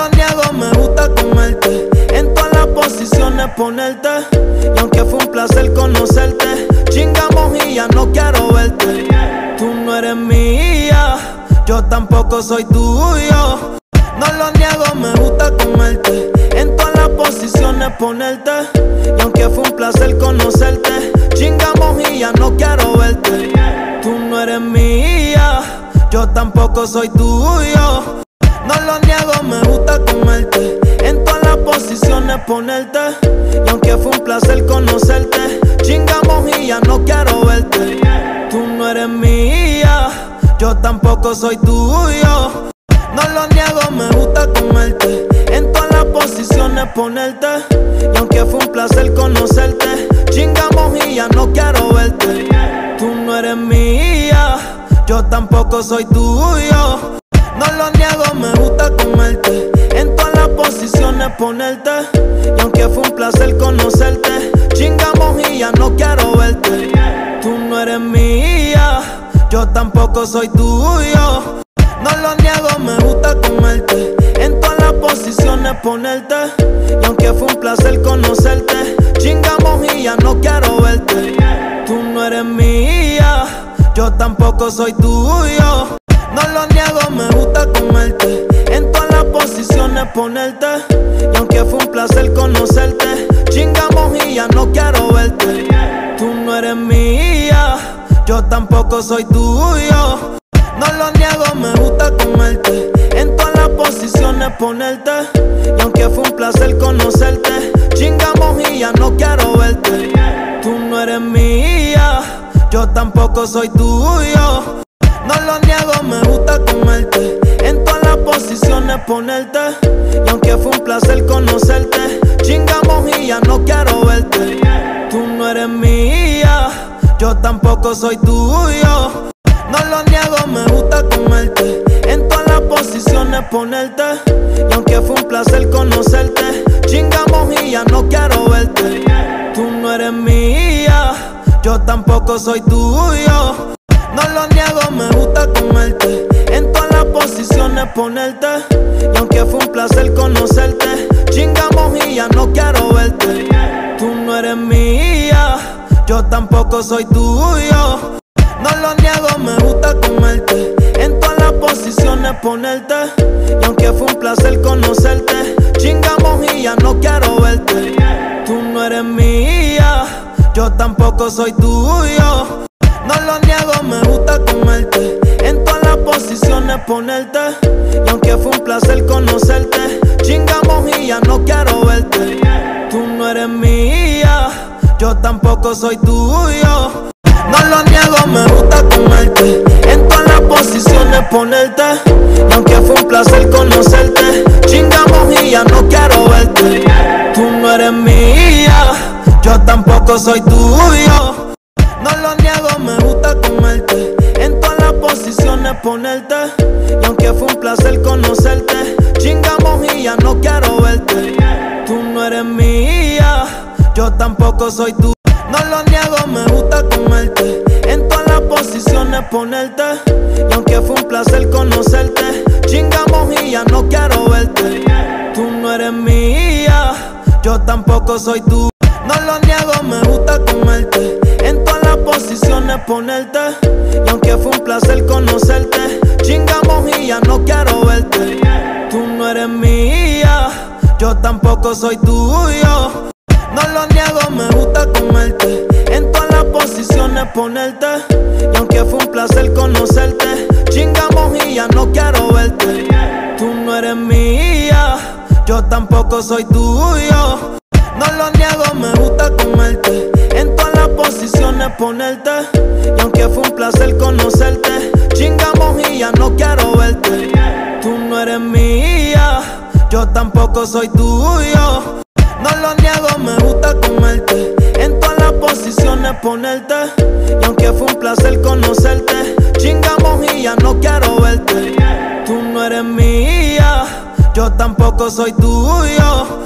lo niego, me gusta comerte. En todas las posiciones ponerte. Y aunque fue un placer conocerte, chingamos y ya no quiero verte. Tú no eres mía, yo tampoco soy tuyo. No lo niego, me gusta comerte. En todas las posiciones ponerte. Y aunque fue un placer conocerte, chingamos y ya no quiero verte. Tú no eres mía, yo tampoco soy tuyo. No lo niego, me gusta comerte. En todas las posiciones ponerte. Y aunque fue un placer conocerte, chingamos y ya no quiero verte. Tú no eres mía, yo tampoco soy tuyo. No lo niego, me gusta comerte. En todas las posiciones ponerte. Y aunque fue un placer conocerte, chingamos y ya no quiero verte. Tú no eres mía, yo tampoco soy tuyo. Ponerte. Y aunque fue un placer conocerte, chingamos y ya no quiero verte. Tú no eres mía, yo tampoco soy tuyo. No lo niego, me gusta comerte. En todas las posiciones ponerte. Y aunque fue un placer conocerte, chingamos y ya no quiero verte. Tú no eres mía, yo tampoco soy tuyo. Ponerte. Y aunque fue un placer conocerte, chingamos y ya no quiero verte. Tú no eres mía, yo tampoco soy tuyo. No lo niego, me gusta comerte. En todas las posiciones ponerte. Y aunque fue un placer conocerte, chingamos y ya no quiero verte. Tú no eres mía, yo tampoco soy tuyo. No lo niego, me gusta ponerte. Y aunque fue un placer conocerte, chingamos y ya no quiero verte. Tú no eres mía, yo tampoco soy tuyo. No lo niego, me gusta comerte. En todas las posiciones ponerte. Y aunque fue un placer conocerte, chingamos y ya no quiero verte. Tú no eres mía, yo tampoco soy tuyo. No lo niego, me gusta comerte. Ponerte. Y aunque fue un placer conocerte, chingamos y ya no quiero verte. Tú no eres mía, yo tampoco soy tuyo. No lo niego, me gusta comerte. En todas las posiciones ponerte. Y aunque fue un placer conocerte, chingamos y ya no quiero verte. Tú no eres mía, yo tampoco soy tuyo. Posiciones ponerte. Y aunque fue un placer conocerte, chingamos y ya no quiero verte. Tú no eres mía, yo tampoco soy tuyo. No lo niego, me gusta comerte. En todas las posiciones ponerte. Y aunque fue un placer conocerte, chingamos y ya no quiero verte. Tú no eres mía, yo tampoco soy tuyo. Ponerte. Y aunque fue un placer conocerte, chingamos y ya no quiero verte. Tú no eres mía, yo tampoco soy tuyo. No lo niego, me gusta comerte. En todas las posiciones ponerte. Y aunque fue un placer conocerte, chingamos y ya no quiero verte. Tú no eres mía, yo tampoco soy tuyo. No lo niego, me gusta posiciones ponerte. Y aunque fue un placer conocerte, chingamos y ya no quiero verte. Tú no eres mía, yo tampoco soy tuyo. No lo niego, me gusta comerte. En todas las posiciones ponerte. Y aunque fue un placer conocerte, chingamos y ya no quiero verte. Tú no eres mía, yo tampoco soy tuyo. No lo niego, me gusta comerte. Y aunque fue un placer conocerte, chingamos y ya no quiero verte. Tú no eres mía, yo tampoco soy tuyo. No lo niego, me gusta comerte. En todas las posiciones ponerte. Y aunque fue un placer conocerte, chingamos y ya no quiero verte. Tú no eres mía, yo tampoco soy tuyo.